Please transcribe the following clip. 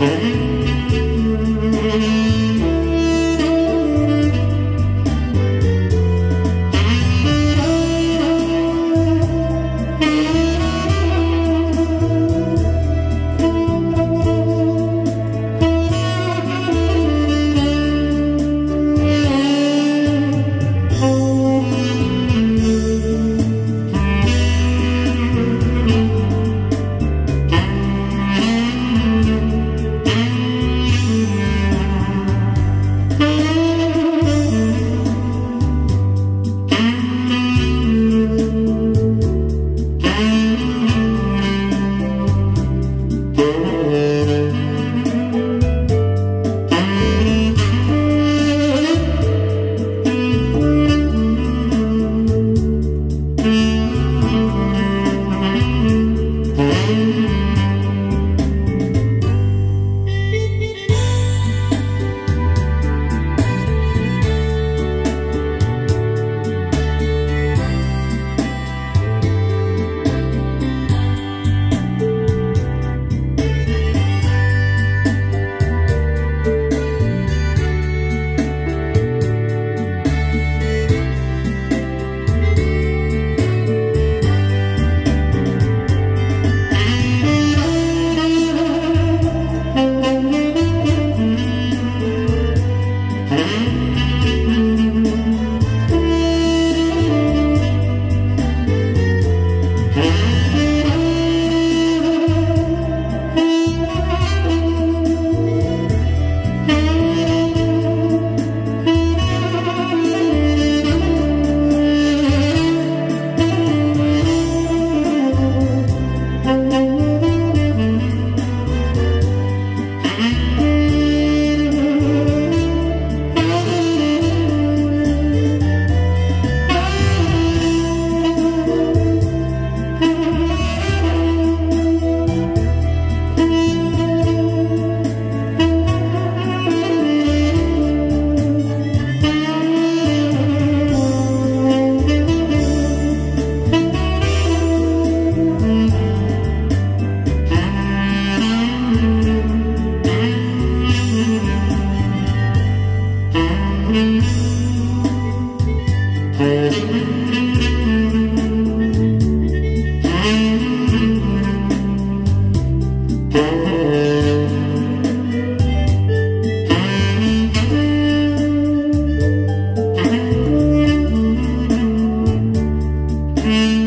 Mm-hmm. Música